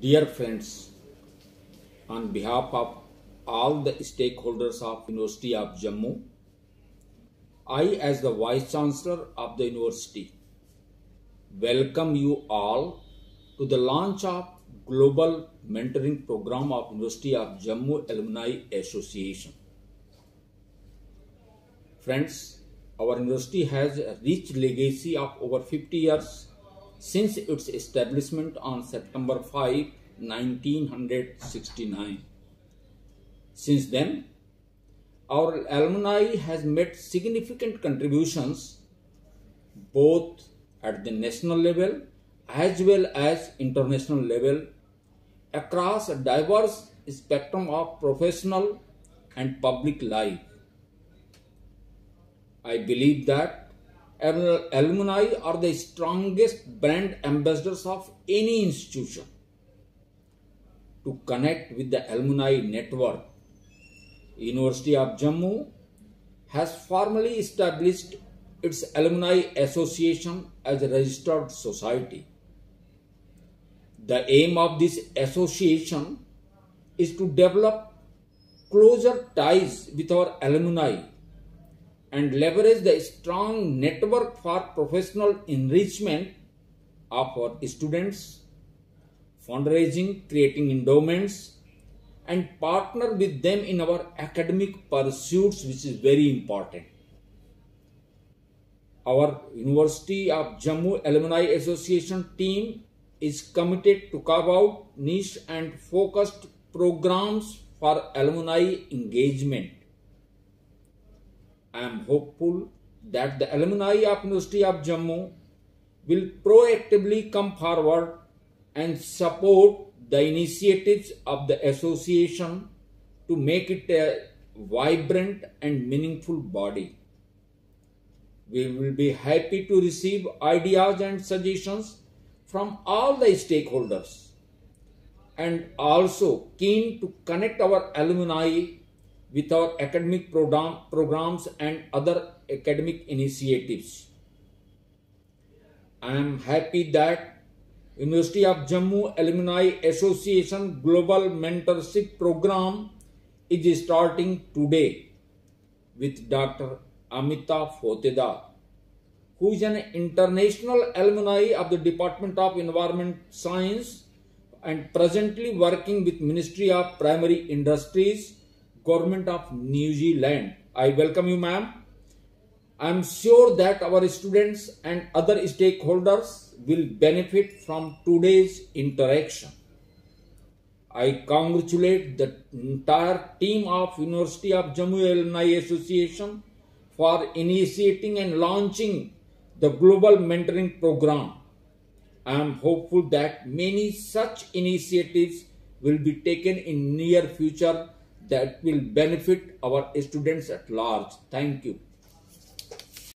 Dear friends, on behalf of all the stakeholders of University of Jammu, I as the Vice Chancellor of the University welcome you all to the launch of Global Mentoring Program of University of Jammu Alumni Association. Friends, our university has a rich legacy of over 50 years since its establishment on September 5, 1969. Since then, our alumni has made significant contributions both at the national level as well as international level across a diverse spectrum of professional and public life. I believe that alumni are the strongest brand ambassadors of any institution. To connect with the alumni network, University of Jammu has formally established its alumni association as a registered society. The aim of this association is to develop closer ties with our alumni and leverage the strong network for professional enrichment of our students, fundraising, creating endowments, and partner with them in our academic pursuits, which is very important. Our University of Jammu Alumni Association team is committed to carve out niche and focused programs for alumni engagement I am hopeful that the alumni of University of Jammu will proactively come forward and support the initiatives of the association to make it a vibrant and meaningful body. We will be happy to receive ideas and suggestions from all the stakeholders and also keen to connect our alumni with our academic program, programs and other academic initiatives. I am happy that University of Jammu Alumni Association Global Mentorship Program is starting today with Dr. Amita Foteda, who is an international alumni of the Department of Environment Science and presently working with Ministry of Primary Industries Government of New Zealand. I welcome you, ma'am. I am sure that our students and other stakeholders will benefit from today's interaction. I congratulate the entire team of University of Jammu Alumni Association for initiating and launching the Global Mentoring Program. I am hopeful that many such initiatives will be taken in near future that will benefit our students at large. Thank you.